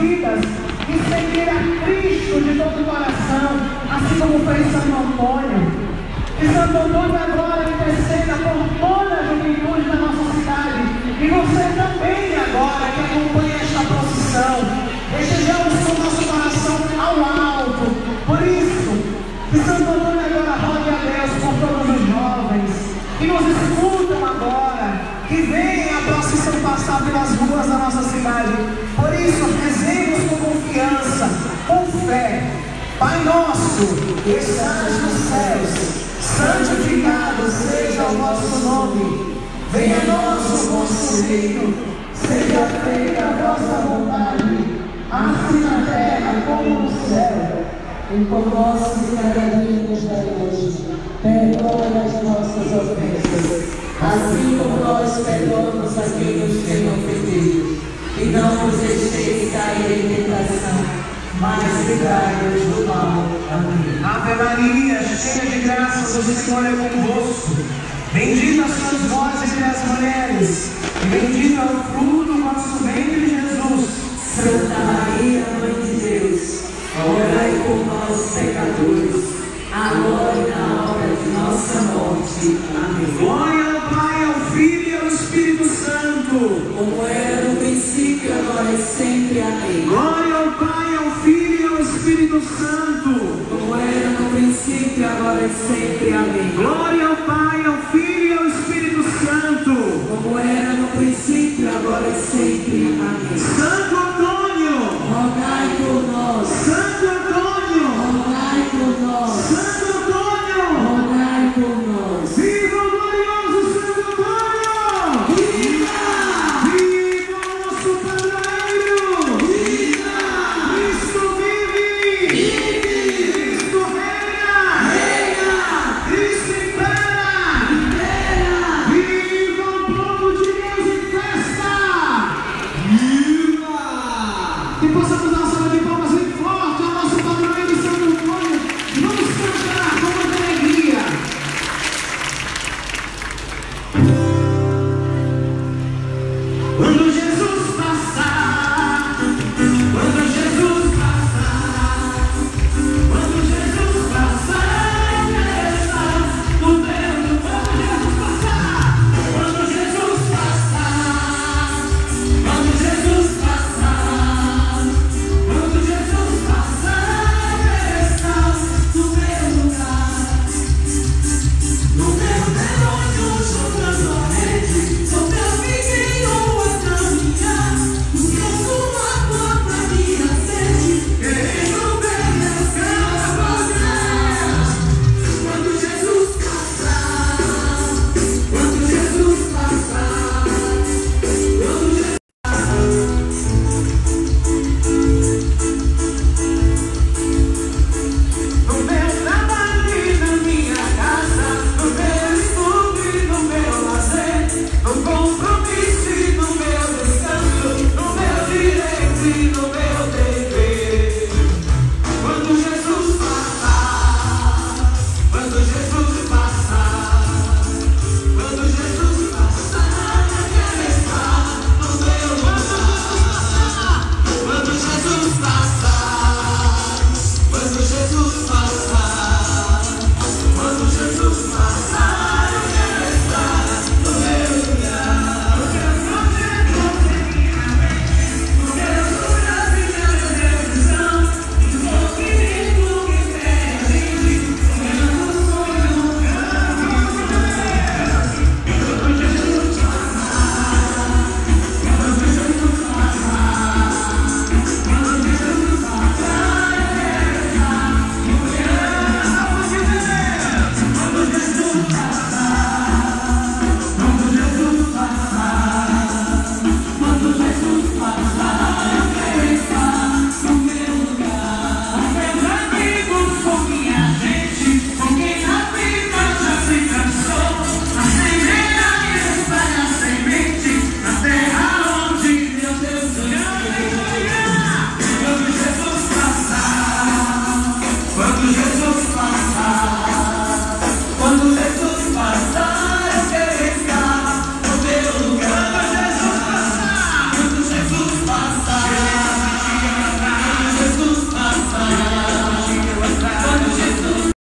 vidas e seguir a Cristo de todo o coração, assim como fez Santo Antônio. Que Santo Antônio agora interceda por toda a juventude da nossa cidade. E você também agora que acompanha esta procissão, estejamos com nosso coração ao alto. Por isso, que Santo Antônio agora rode a Deus por todos os jovens que nos escutam agora, que veem a procissão passar pelas ruas da nossa cidade. Por isso, fé. Pai nosso, que estás nos céus, santificado seja o vosso nome. Venha a nós o vosso reino. Seja feita a vossa vontade, assim na terra como no céu. O pão nosso de cada dia nos dai hoje. Perdoa as nossas ofensas, assim como nós perdoamos a quem nos tem ofendido. E não nos deixeis cair em tentação, mas livrai-nos do mal. Amém. Ave Maria, cheia de graça, o Senhor é convosco. Bendita sois vós entre as mulheres, e bendito é o fruto do vosso ventre, Jesus. Santa Maria, agora e sempre. Amém. Glória ao Pai, ao Filho. não posso acusar